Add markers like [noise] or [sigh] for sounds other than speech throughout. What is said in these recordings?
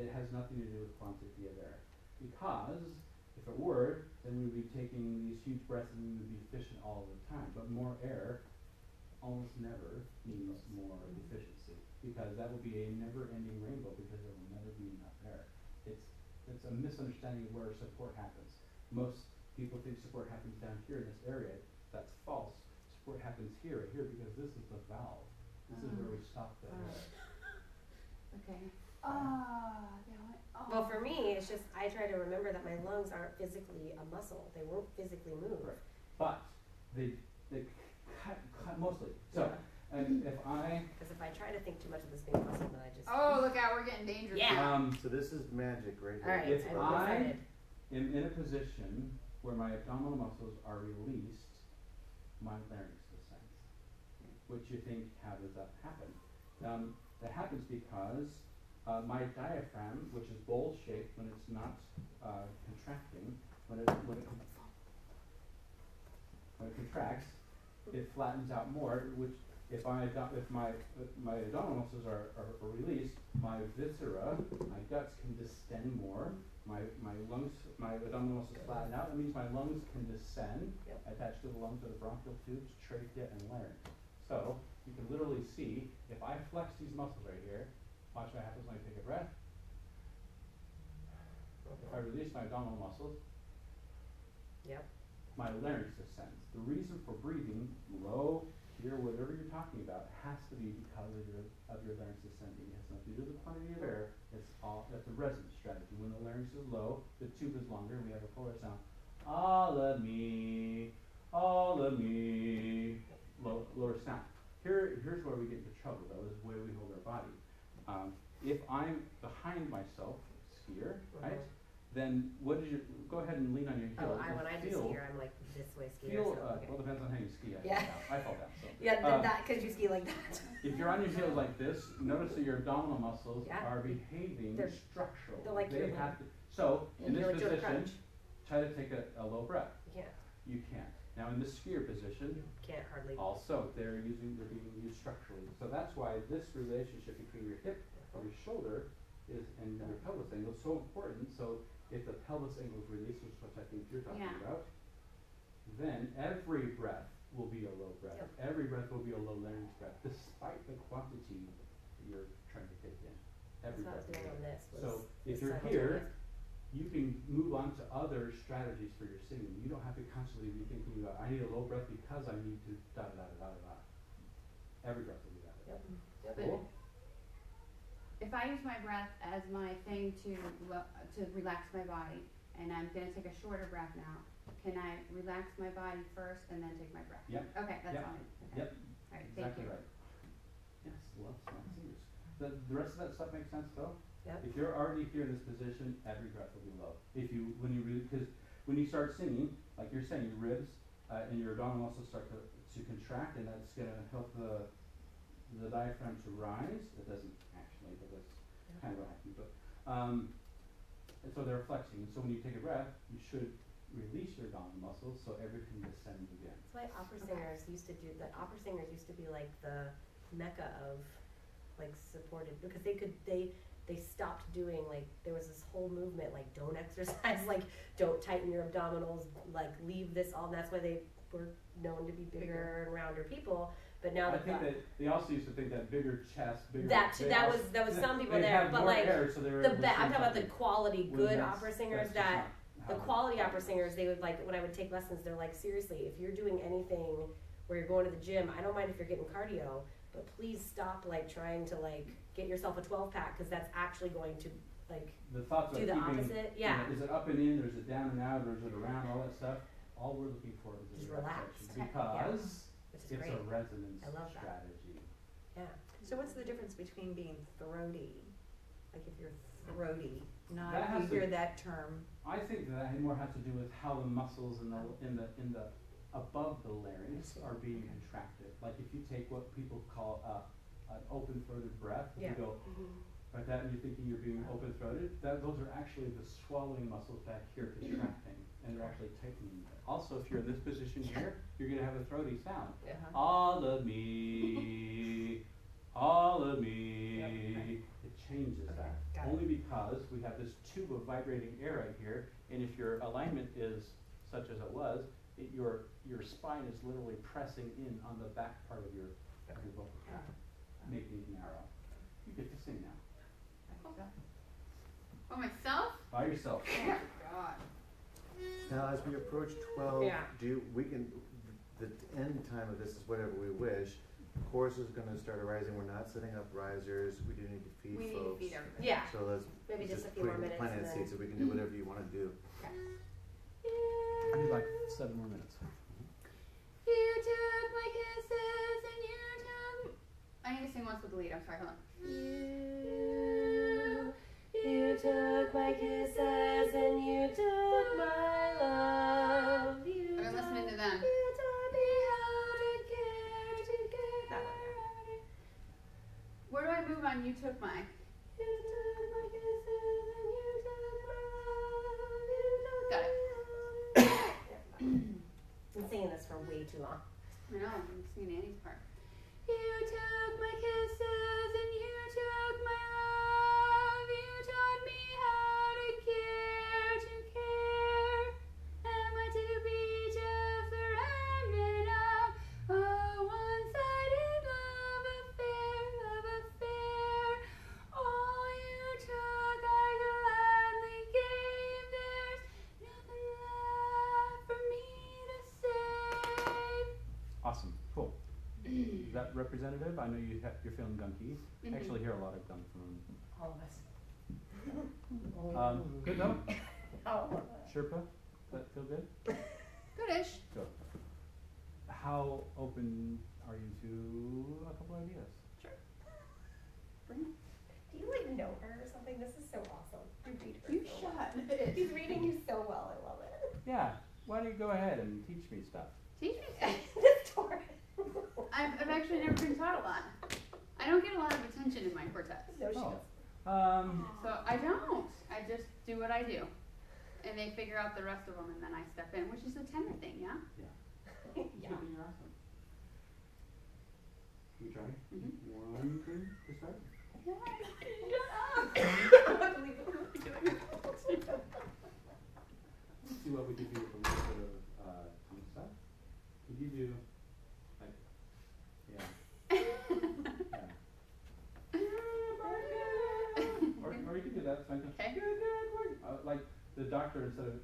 it has nothing to do with quantity of air. Because if it were, then we would be taking these huge breaths and we would be efficient all the time. But more air almost never means more efficiency because that will be a never-ending rainbow because there will never be enough air. It's it's a misunderstanding of where support happens. Most people think support happens down here in this area. That's false. Support happens here, right here, because this is the valve. This is where ah. we stop the air. Ah. [laughs] Okay. Ah, damn. Well, Oh. for me, it's just I try to remember that my lungs aren't physically a muscle. They won't physically move. Right. But they they cut, cut mostly. So and if I Because if I try to think too much of this being a muscle, then I just. Oh, look out, we're getting dangerous. Yeah. um So this is magic right All here. right, If I'm I- excited. am in a position where my abdominal muscles are released, my larynx descends. Which you think, how does that happen? Um, that happens because uh, my diaphragm, which is bowl shaped when it's not uh, contracting, when it, when it, when it contracts, it flattens out more, which if I if my if my abdominal muscles are, are, are released, my viscera, my guts can distend more, my, my lungs, my abdominal muscles flatten out, that means my lungs can descend, Yep. attached to the lungs of the bronchial tubes, trachea, and larynx. So, you can literally see, if I flex these muscles right here, watch what happens when I take a breath. If I release my abdominal muscles, Yep. my larynx descends. The reason for breathing low, here, whatever you're talking about, has to be because of your of your larynx descending. It has nothing to do with the quantity of air. It's all that's a resonance strategy. When the larynx is low, the tube is longer, and we have a fuller sound. All of me, all of me, low, lower sound. Here, here's where we get into trouble, though. Is the way we hold our body. Um, if I'm behind myself, here, right? Mhm. Then what is your? Go ahead and lean on your heel. Oh. I, when I do ski, I'm like this way skier. Feel, so, uh, okay. well, depends on how you ski. I Yeah. fall down. I fall down. So. [laughs] yeah, uh, that because you ski like that. [laughs] If you're on your heels like this, notice that your abdominal muscles Yeah. are behaving They're- structural. they're like they have to. So in this like doing a position, try to take a, a low breath. Yeah, You can't. Now in the skier position, can't hardly. also they're using they're being used structurally. So that's why this relationship between your hip or your shoulder is and your pelvis angle is so important. So if the pelvis angle is released, which is what I think you're talking Yeah. about, then every breath will be a low breath. Yep. Every breath will be a low larynx breath, despite the quantity that you're trying to take in. Every That's what I was breath. doing on this. Was So if you're here, simultaneous. You can move on to other strategies for your singing. You don't have to constantly be thinking about, I need a low breath because I need to da da da da da da. Every breath will be that. Yep. Yep. Cool? If I use my breath as my thing to lo- to relax my body, and I'm gonna take a shorter breath now, can I relax my body first and then take my breath? Yep. Okay, that's Yep. fine. Okay. Yep. All right, thank Exactly you. right. Yes, love smart singers. The, the rest of that stuff makes sense though? Yep. If you're already here in this position, every breath will be low. If you, when you really, because when you start singing, like you're saying, your ribs uh, and your abdominal muscles start to, to contract, and that's gonna help the the diaphragm to rise. It doesn't actually, but that's kind of what happens. But um, and so they're flexing. So when you take a breath, you should release your abdominal muscles so everything descends again. That's why opera Okay. singers used to do that. Opera singers used to be like the mecca of like supported because they could they they stopped doing like there was this whole movement like don't [laughs] exercise like don't tighten your abdominals like leave this all and that's why they were known to be bigger, and rounder people but now I they've think got that they also used to think that bigger chest, bigger. That too- that was- that was some people there, but, like, air, so the able to be- sing I'm talking about the quality good opera singers that the quality works. opera singers they would like when I would take lessons they're like seriously if you're doing anything where you're going to the gym I don't mind if you're getting cardio but please stop like trying to like get yourself a 12 pack because that's actually going to like The thoughts do of the keeping, opposite you know, yeah is it up and in, or is it down and out, or is it around, all that stuff? All we're looking for is Just a relaxation, relaxed. because which is it's great a resonance I love that. strategy. yeah So what's the difference between being throaty, like if you're throaty, not That if has you to- hear that term, I think that more has to do with how the muscles in the in the in the above the larynx are being contracted. Like if you take what people call a an open throated breath, if Yeah. you go mm-hmm. like that and you're thinking you're being open throated, that those are actually the swallowing muscles back here contracting and they're actually tightening. Also if you're in this position here, you're gonna have a throaty sound. yeah All of me all of me. Yep, okay. It changes Okay, that. got it. Only because we have this tube of vibrating air right here, and if your alignment is such as it was, it, your, your spine is literally pressing in on the back part of your, of your vocal tract, making it narrow. You get to sing now, Oh, myself? by yourself. Oh god. Now, as we approach twelve, Yeah. do you, we can, the end time of this is whatever we wish. Chorus is gonna start arising, we're not setting up risers, we do need to feed We need to folks. feed everybody. Yeah. So let's, Maybe let's just a few put more in the minutes plan and and then. see, so we can do [clears throat] whatever you wanna do. I need like seven more minutes. You took my kisses and you took. I need to sing once with the lead. I'm sorry. Hold on. You, you took my kisses and you took my love. You I've been listening to them. You taught me how to care, to care. That one. Where do I move on? You took my. Way too long. I know. I'm singing Annie's part. You took my kisses Is representative? I know you ha- you're feeling gunky. I Mhm. actually hear a lot of gunk from, All of us. [laughs] um, good though? [laughs] All of us. Sherpa, does that feel good? [laughs] Goodish. Go. How open are you to a couple ideas? Sure. Bring do you like know her or something? This is so awesome. You read her You so well. shut. He's reading you so well. I love it. Yeah, why don't you go ahead and teach me stuff? Teach me stuff. this Taurus. I've, I've actually never been taught a lot. I don't get a lot of attention in my quartets. No, she Oh. does. Um, So I don't. I just do what I do. And they figure out the rest of them and then I step in, which is a tenor thing, yeah? Yeah. [laughs] You're awesome. You try? Mhm. One, two, to start? Let's [laughs] see what we could do with a little bit of, uh, tongue stuff. Could you do, like, yeah, yeah. Or, or you could do that, something. Okay. Uh, like the doctor, instead of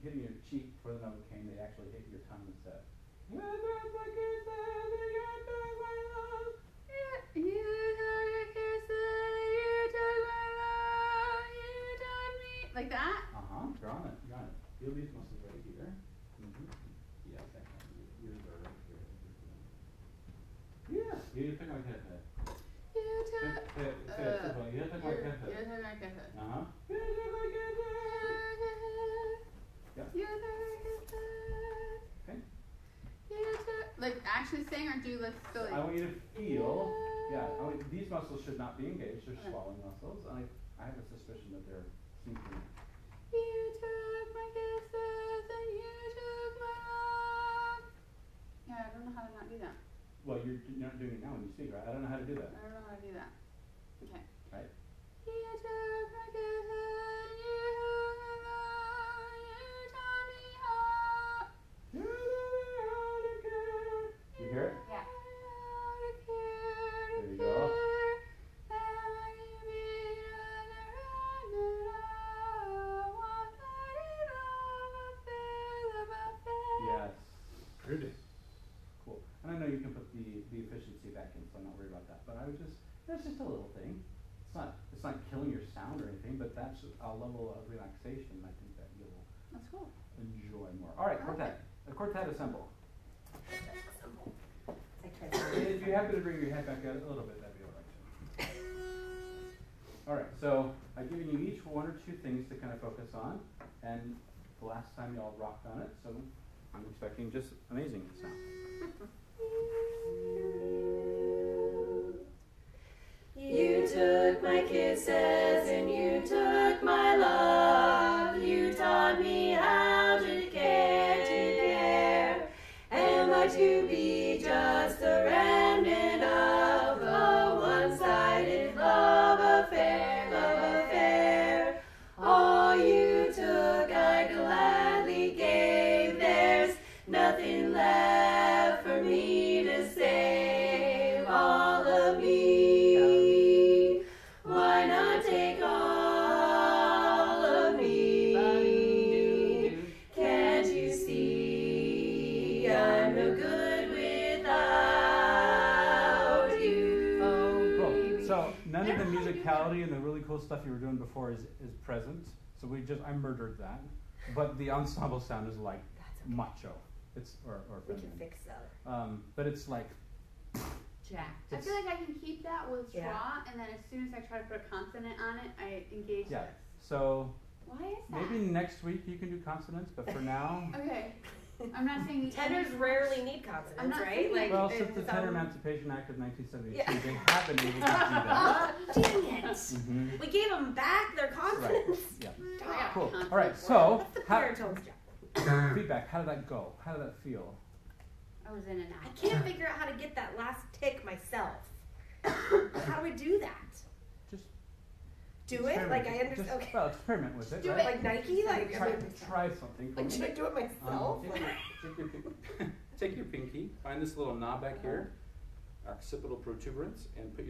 hitting your cheek for the Novocaine, they actually hit your tongue instead. You took your kisses, you took my love, you taught me. Like that? Uh huh. You're on it. You're on it. Feel these muscles right here. Mm-hmm. Yes, I can. You're right here. Yeah. You took my kisses. You took. say it. Like actually sing or do like go I want you to feel. Yeah. I want, these muscles should not be engaged. They're Okay. swallowing muscles. I, I have a suspicion that they're sinking. You took my kisses and you took my love. Yeah, I don't know how to not do that. Well, you're, you're not doing it now when you speak, right? I don't know how to do that. I don't know how to do that. Okay. That's just a little thing. It's not, it's not killing your sound or anything, but that's a level of relaxation I think that you'll That's cool. enjoy more. All right, quartet. A quartet assemble. Simple. It's like And transforming. if you happen to bring your head back out a little bit, that'd be all right. All right, so I've given you each one or two things to kind of focus on, and the last time y'all rocked on it, so I'm expecting just amazing now. [laughs] melody and the really cool stuff you were doing before is, is present. So we just, I murdered that. But the ensemble sound is like okay. macho. It's, or, or We can fix that. Um, but it's like, Jack. I feel like I can keep that with Yeah. schwa, and then as soon as I try to put a consonant on it, I engage yeah. this. So Why is that? maybe next week you can do consonants, but for now, [laughs] Okay. I'm not saying the Tenors N- rarely need I'm not right? Like, well, it- since the it's, Tenor Emancipation Act of 1972, Yeah. they have been able to do that. Ah, [laughs] dang it! hmm We gave them back their consonants. Yeah. [laughs] I got Cool. All right. So, That's the how, [coughs] feedback. How did that go? How did that feel? I was in and I can't figure out how to get that last tick myself. [coughs] how do we do that? Do it? Like I understand. Okay. Well, experiment with it. Do right? it. Like Nike? Like, I Try, mean, try something. like should I do it Um, myself? take, your, take, your, [laughs] take your pinky, find this little knob back here, occipital protuberance, and put your